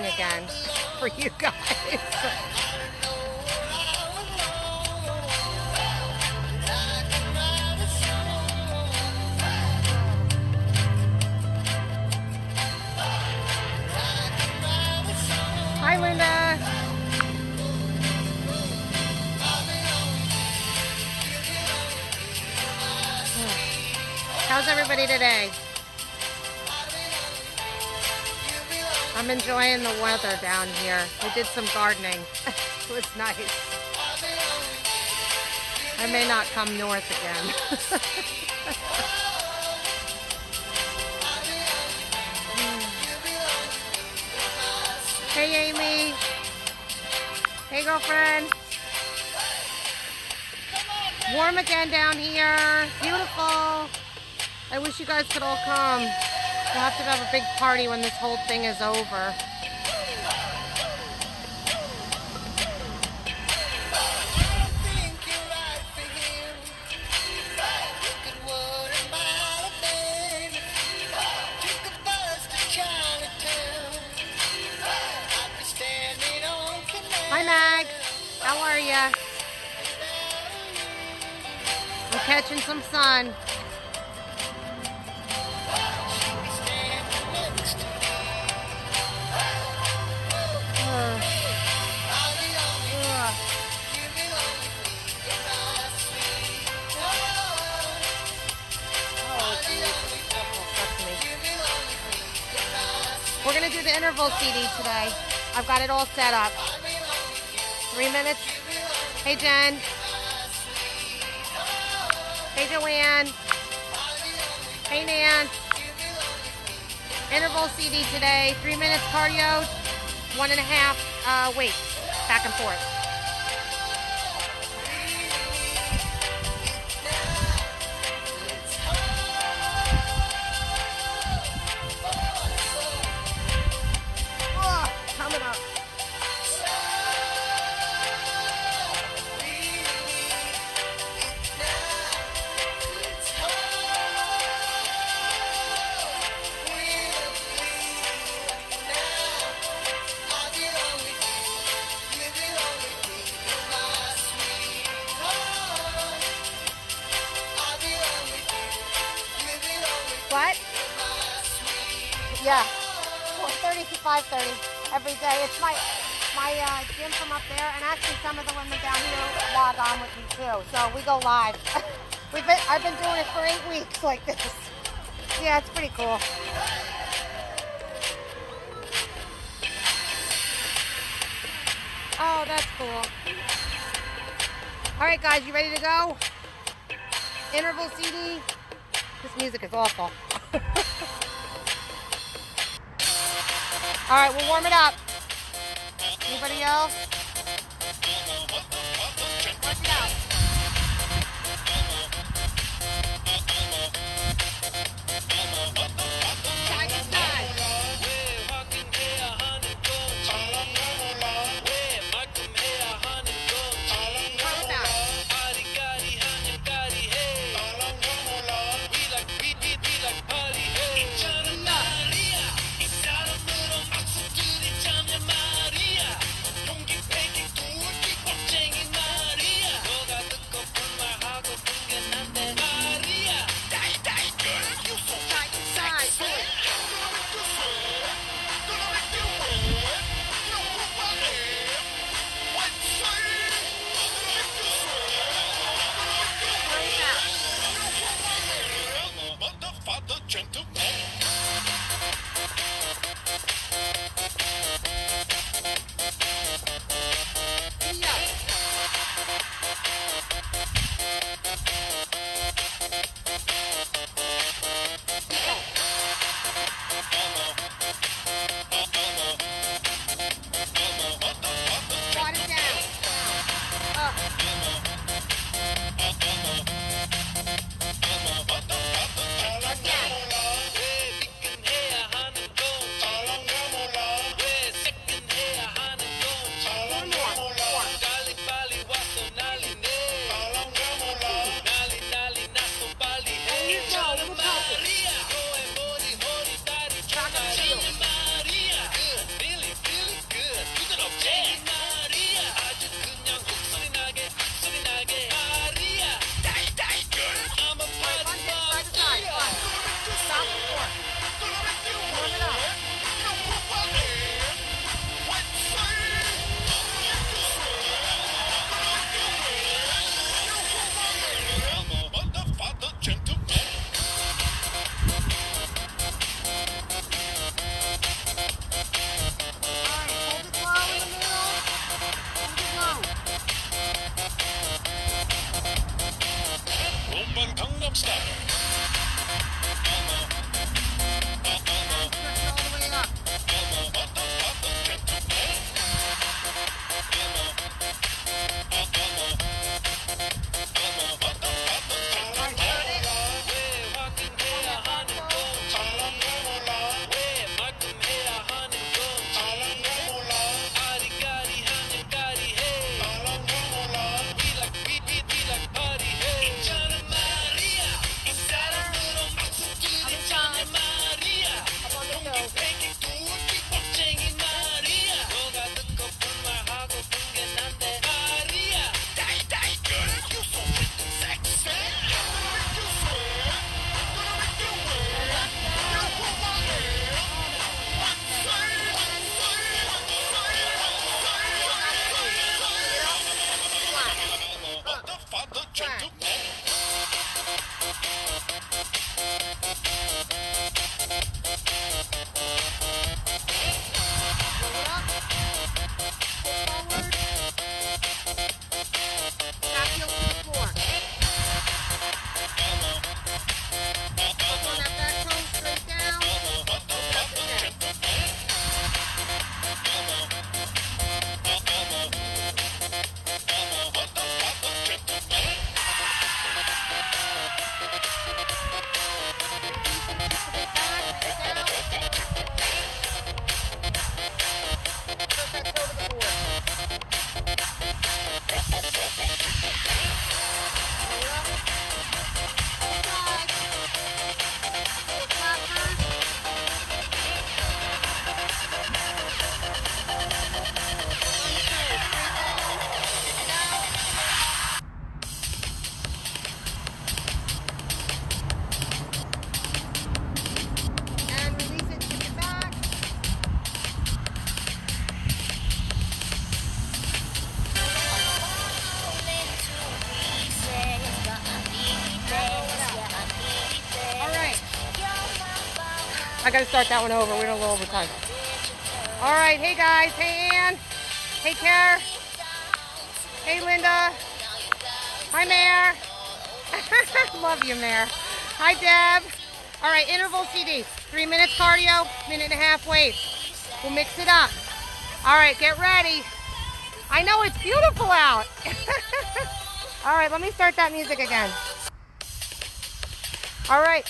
it's again for you guys. Weather down here. We did some gardening. it was nice. I may not come north again. hey, Amy. Hey, girlfriend. Warm again down here. Beautiful. I wish you guys could all come. We'll have to have a big party when this whole thing is over. Ya? I'm catching some sun. We're gonna do the interval CD today. I've got it all set up. Three minutes. Hey, Jen. Hey, Joanne. Hey, Nan. Interval CD today. Three minutes cardio, one and a half uh, weights, back and forth. Go live. We've been I've been doing it for eight weeks like this. Yeah, it's pretty cool. Oh, that's cool. All right, guys, you ready to go? Interval CD. This music is awful. All right, we'll warm it up. Anybody else? Gotta start that one over. We don't go over time. All right. Hey guys. Hey Ann. Hey Care. Hey Linda. Hi Mayor, Love you, Mayor, Hi Deb. All right. Interval CD. Three minutes cardio. Minute and a half weight. We'll mix it up. All right. Get ready. I know it's beautiful out. All right. Let me start that music again. All right.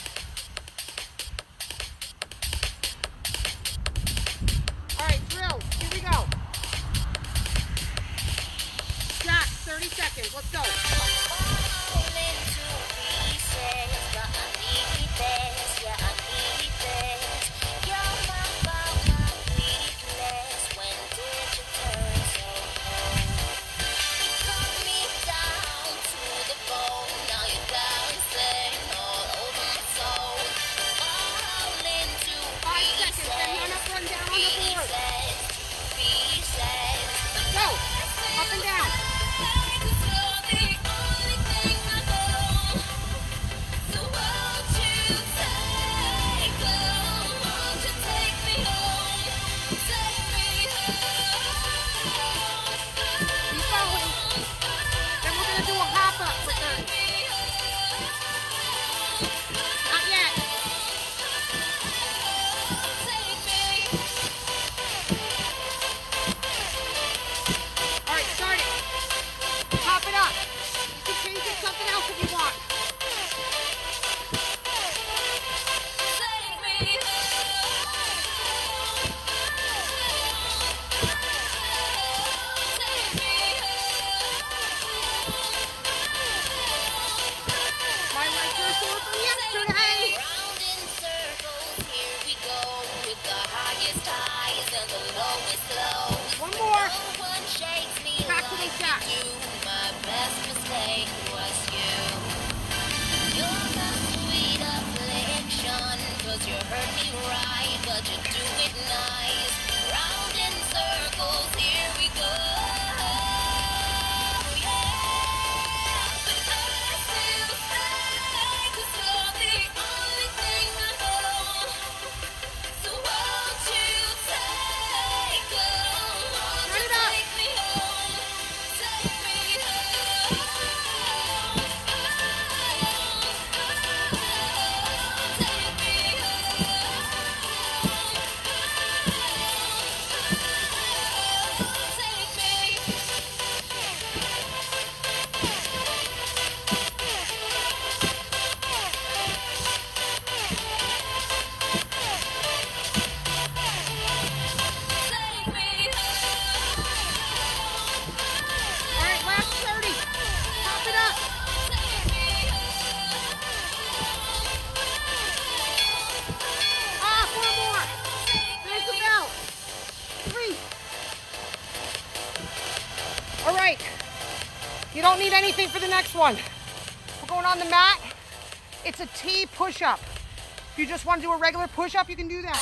push-up. If you just want to do a regular push-up, you can do that.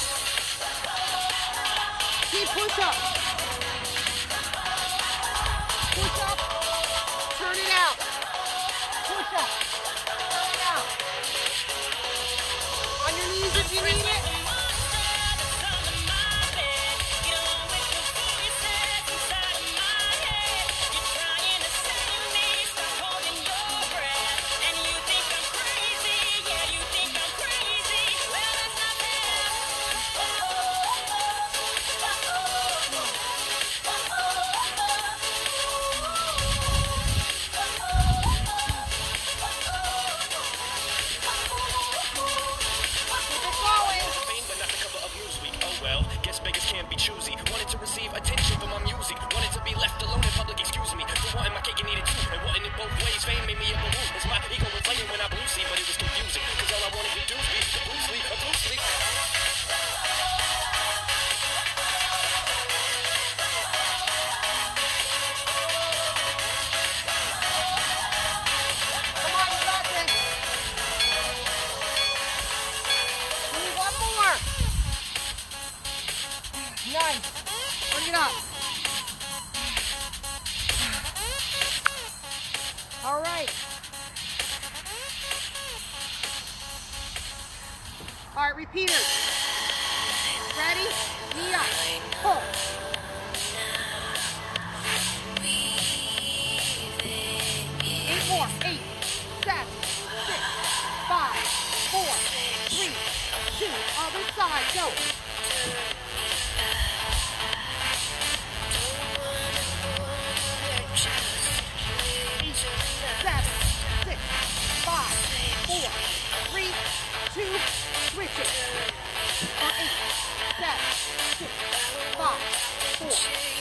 Keep push-up. Push-up, turn it out. Push-up, turn it out. On your knees if you need it. Jones.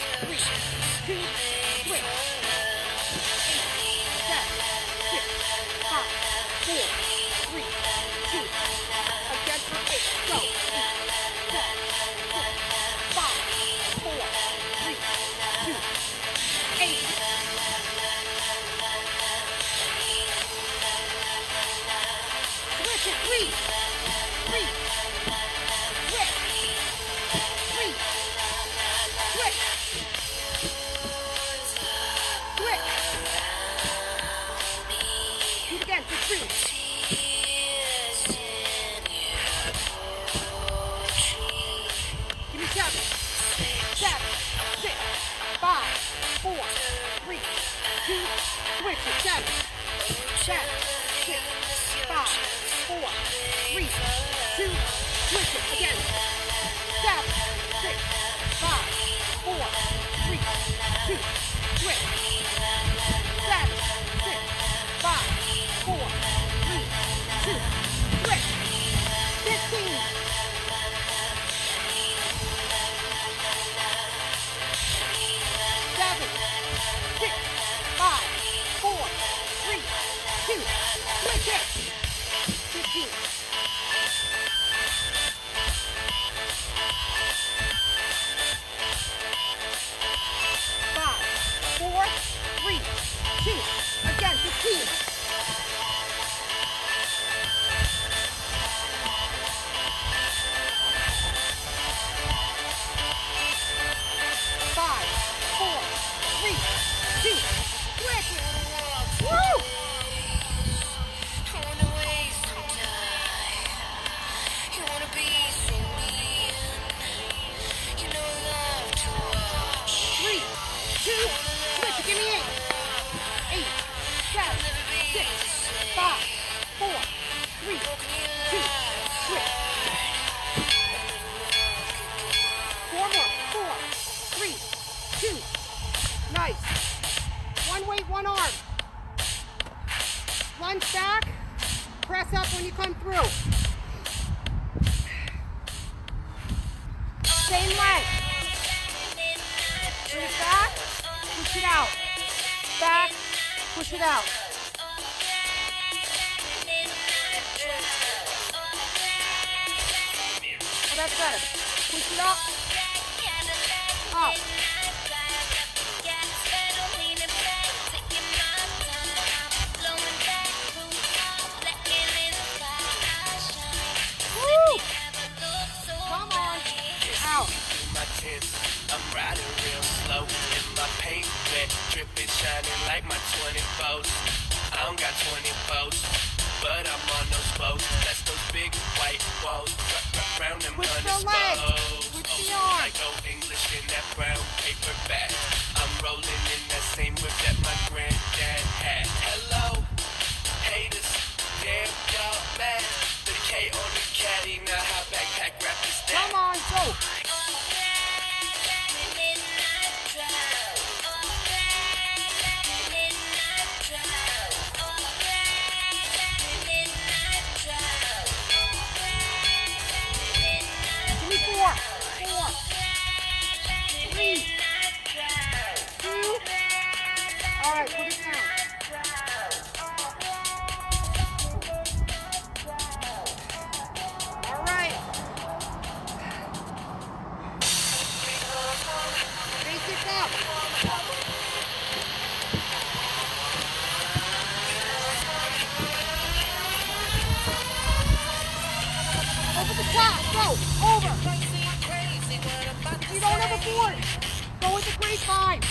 Go with.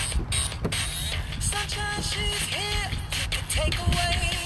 Sunshine, she's here to take away.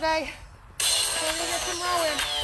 Yesterday, so gonna get some rowing.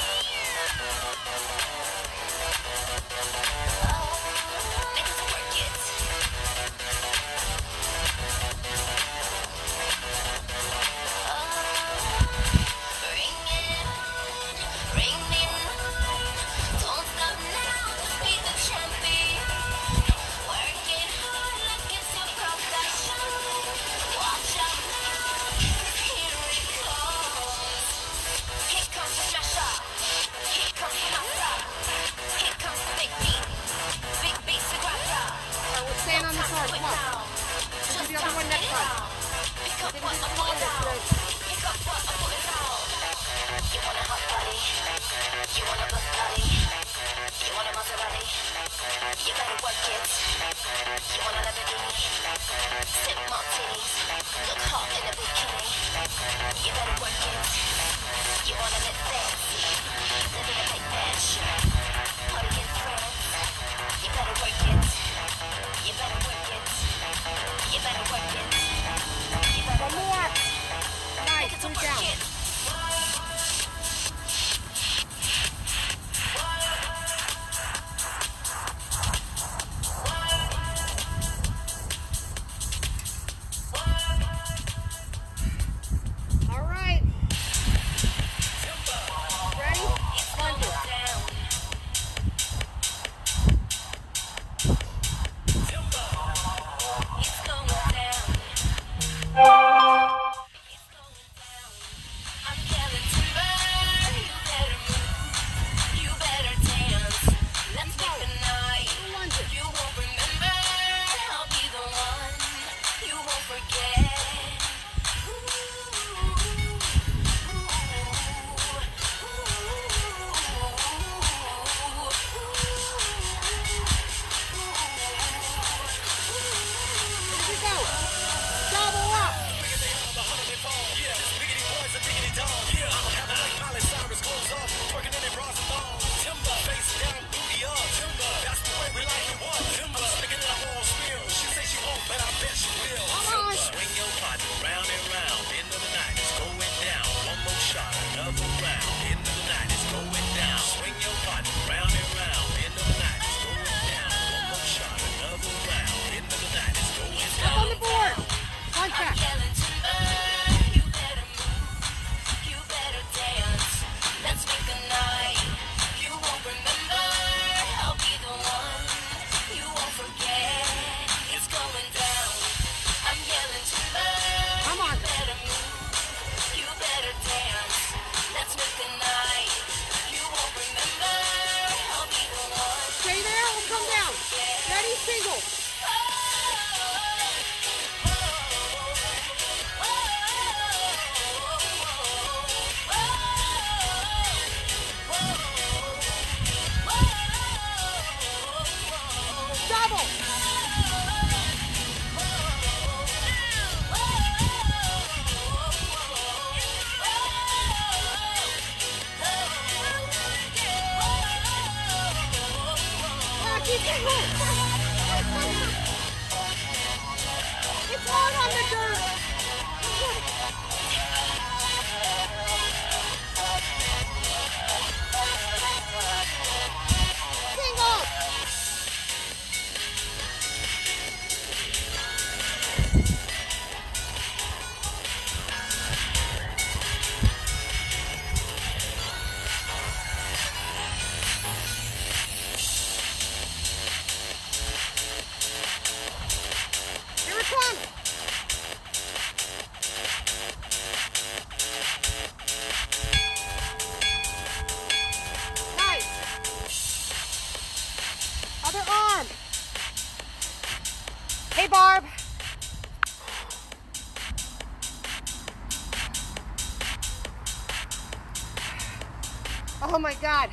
My God.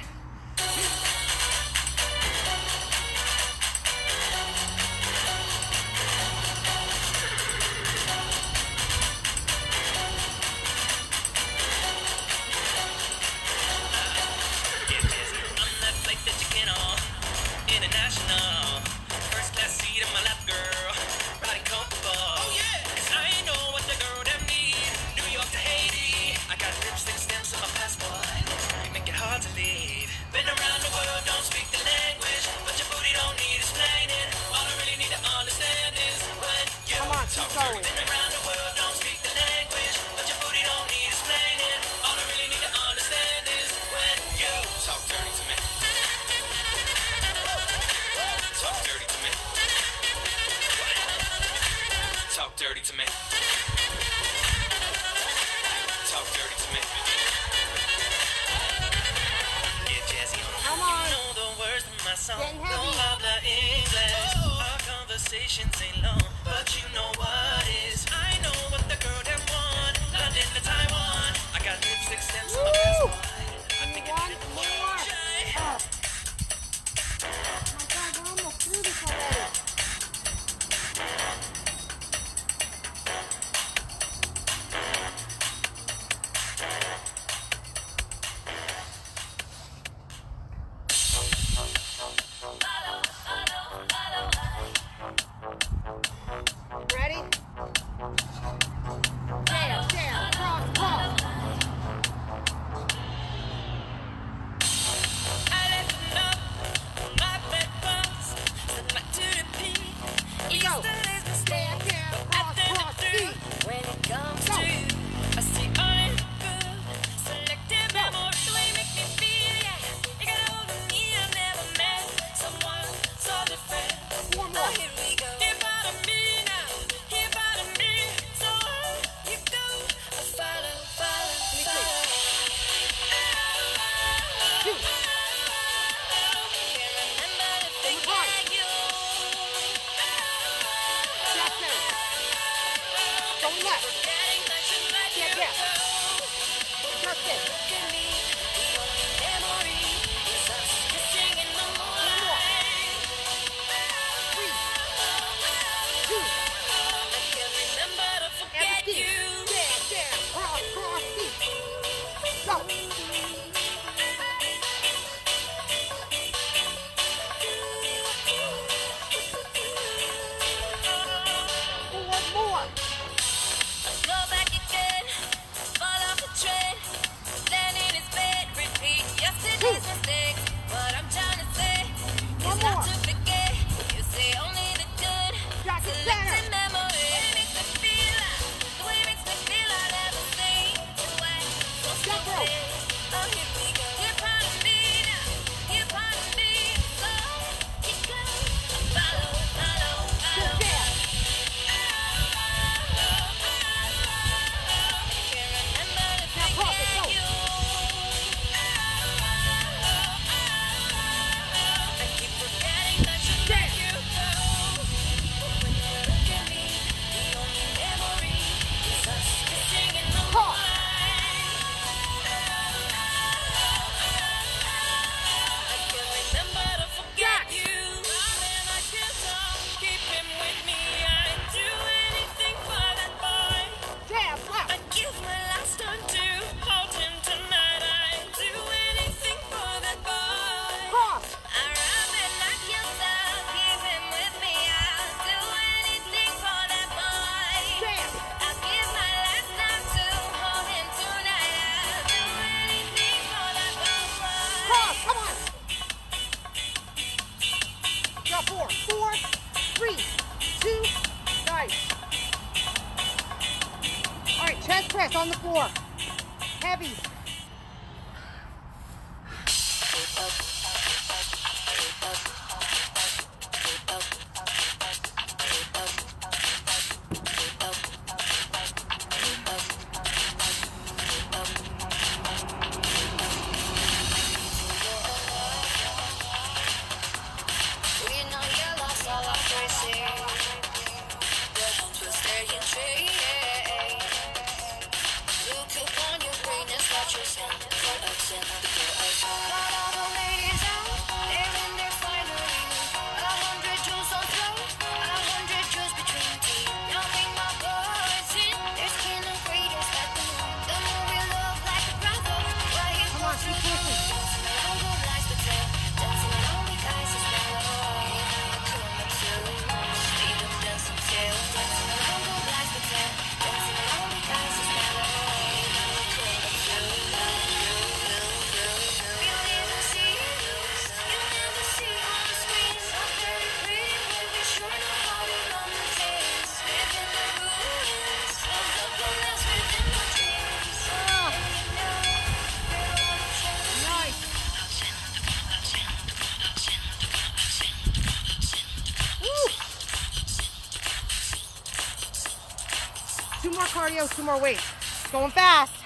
Cardio, two more weights. Going fast.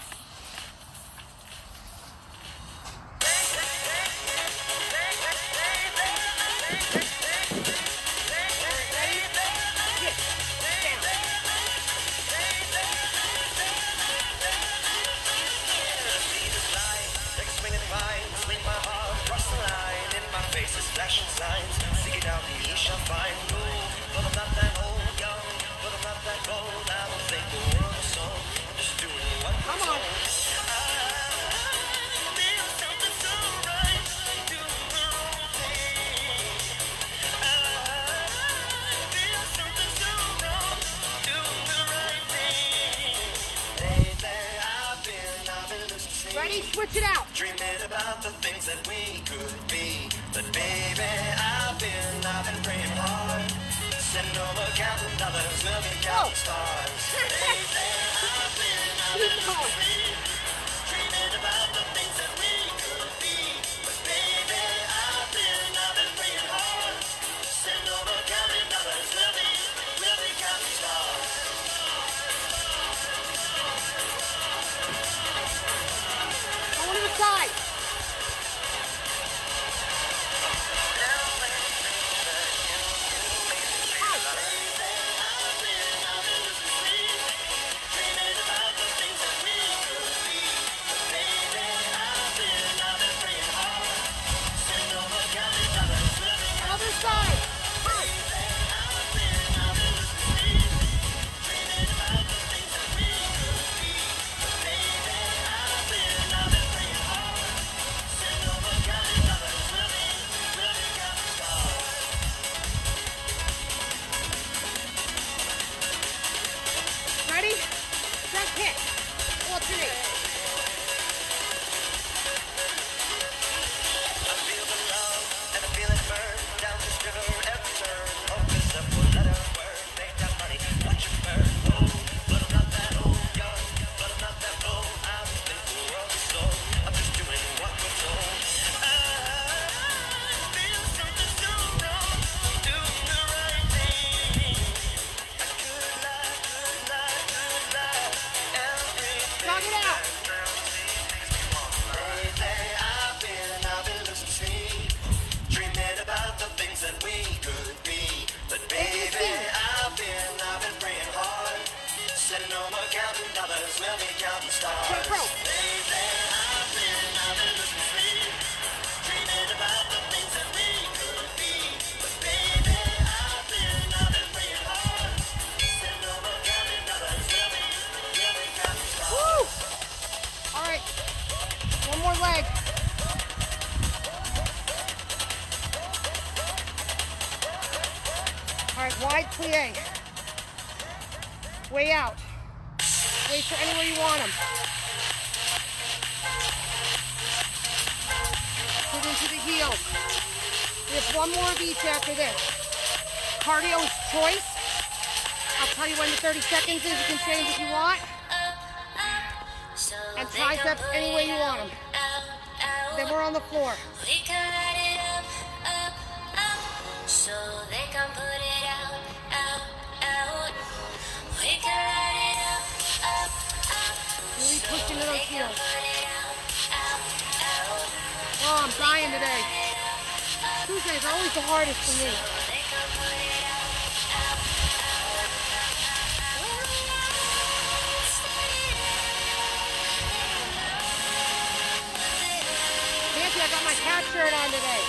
today.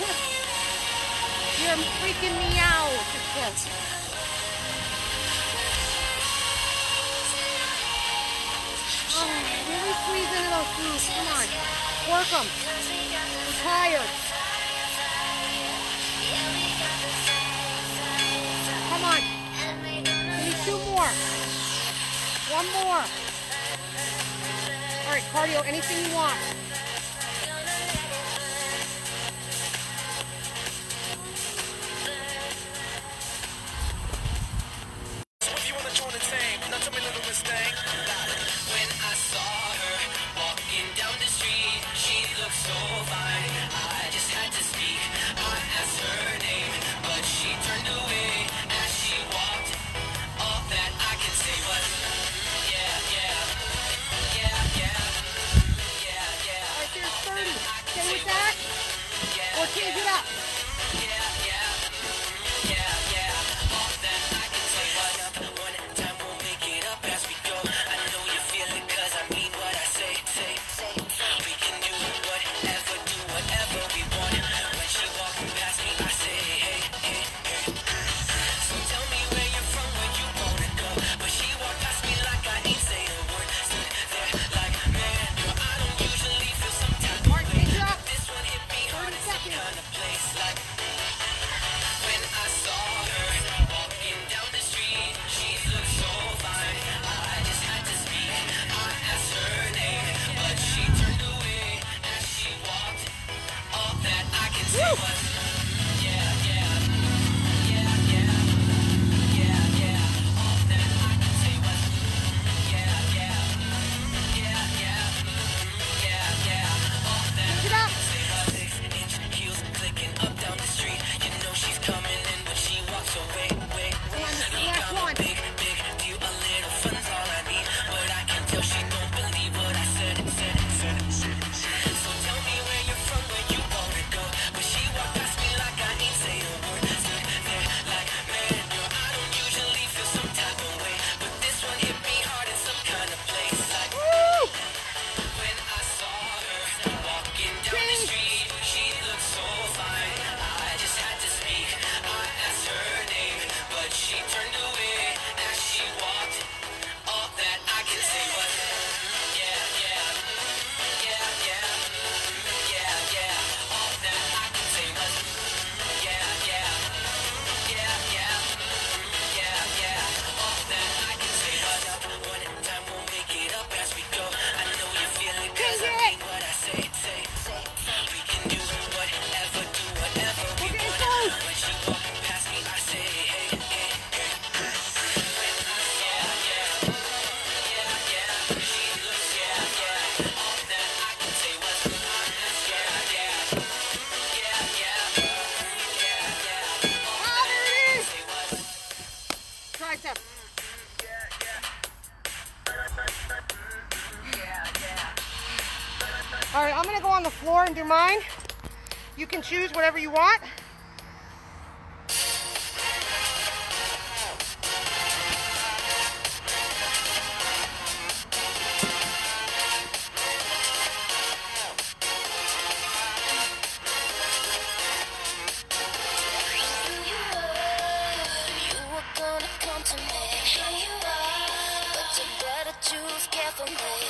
You're freaking me out. Oh, really squeezing those shoes. Come on. Work them. I'm tired. Come on. We need two more. One more. All right, cardio, anything you want. undermine. You can choose whatever you want. choose carefully.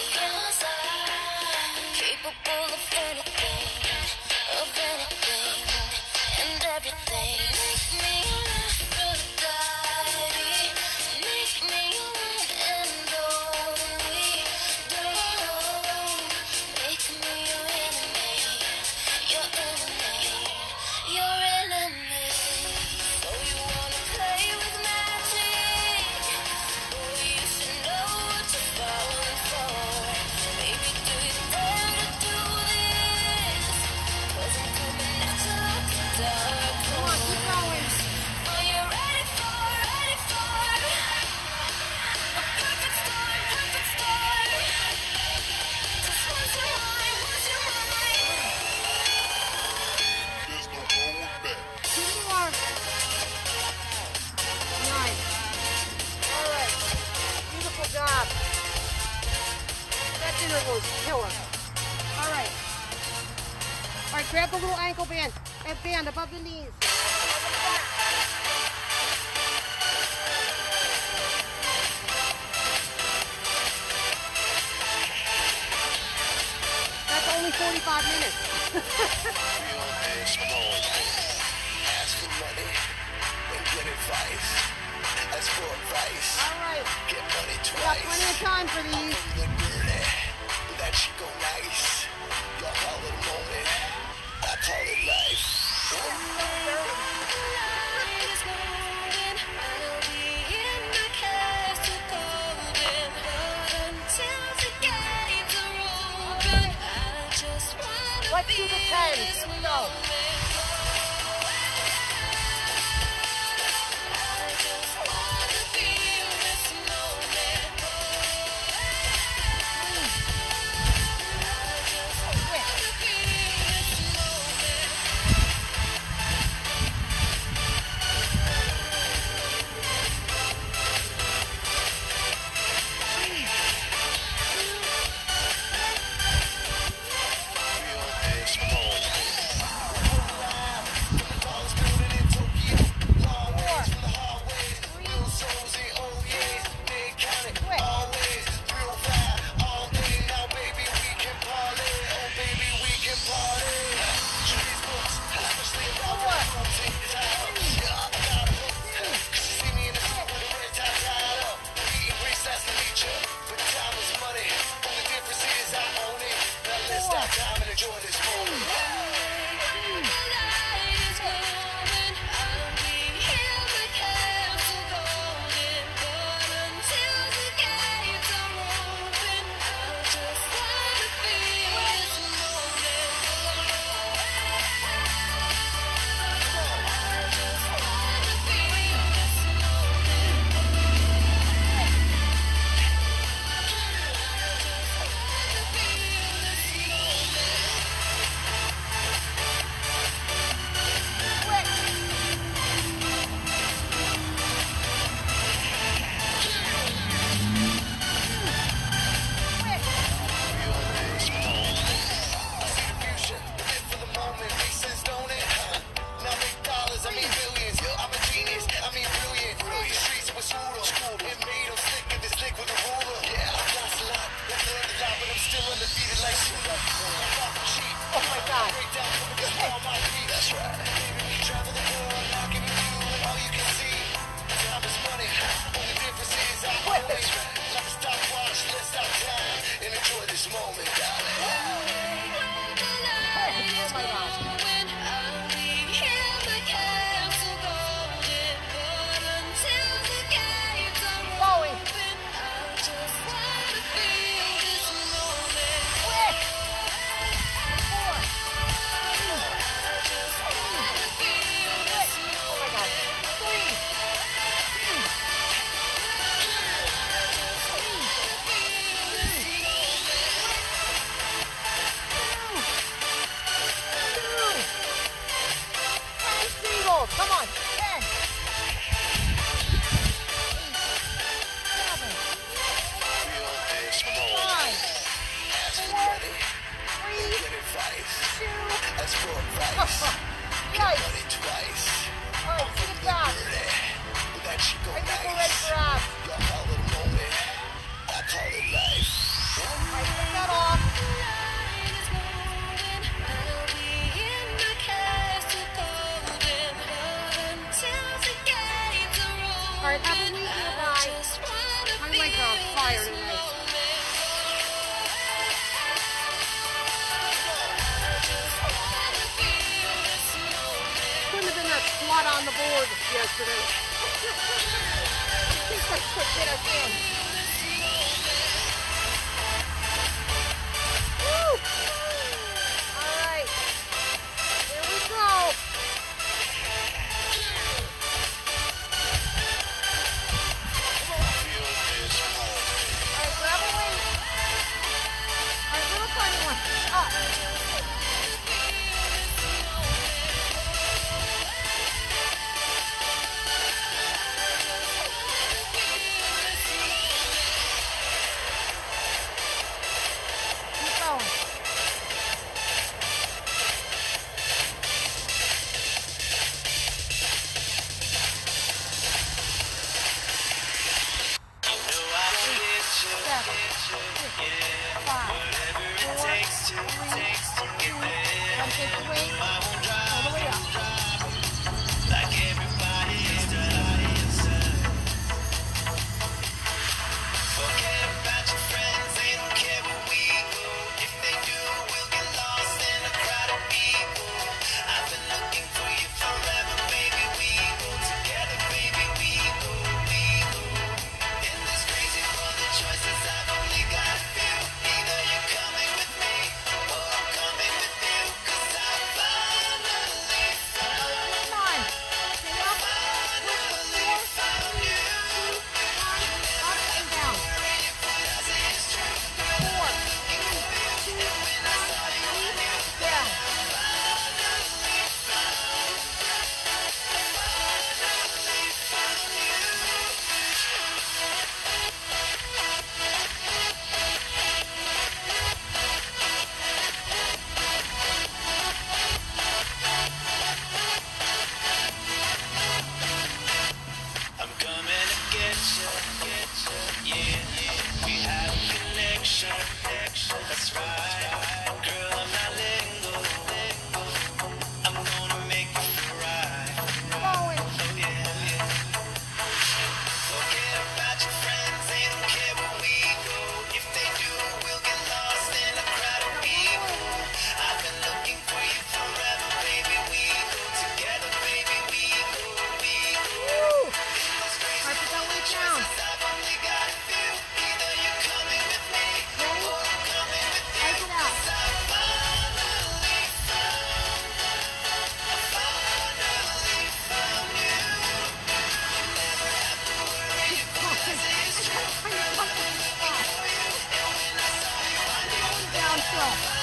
Down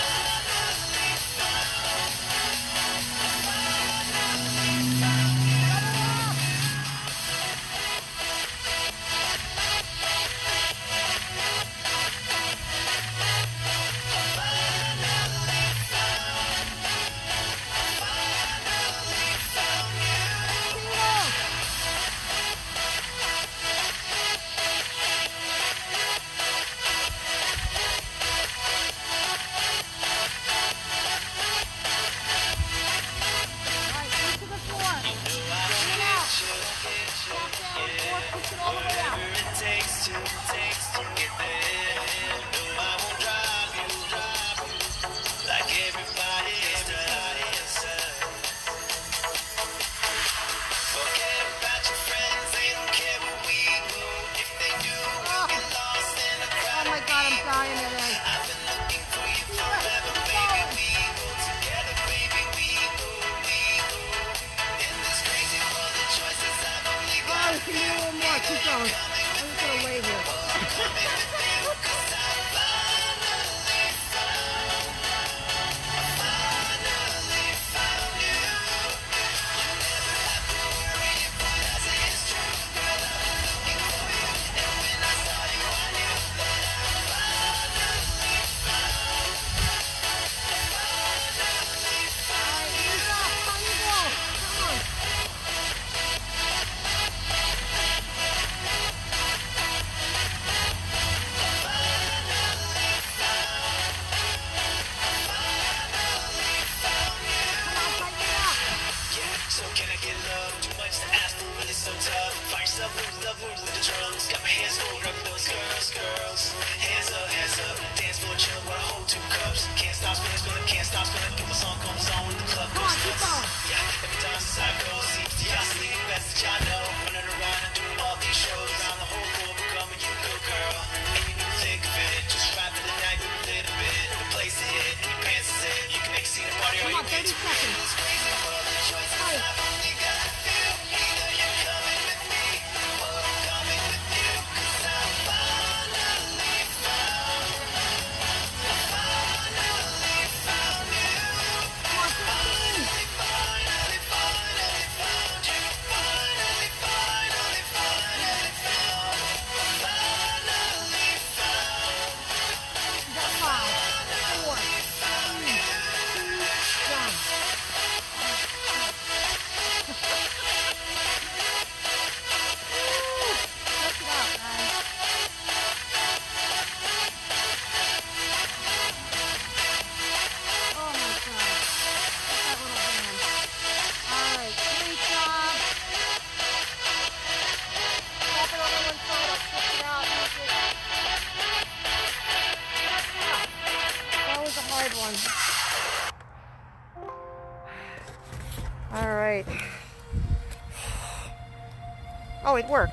it works.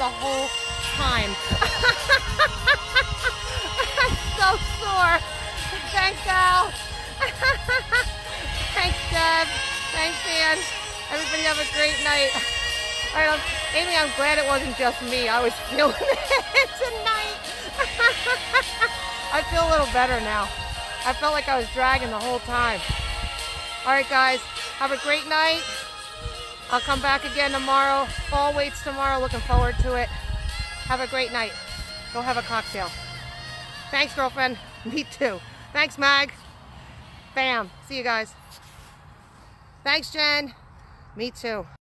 the whole time. I'm so sore. Thanks, Al. Thanks, Deb. Thanks, Dan. Everybody have a great night. All right, Amy, I'm glad it wasn't just me. I was feeling it tonight. I feel a little better now. I felt like I was dragging the whole time. All right, guys, have a great night. I'll come back again tomorrow. Fall weights tomorrow. Looking forward to it. Have a great night. Go have a cocktail. Thanks, girlfriend. Me too. Thanks, Mag. Bam. See you guys. Thanks, Jen. Me too.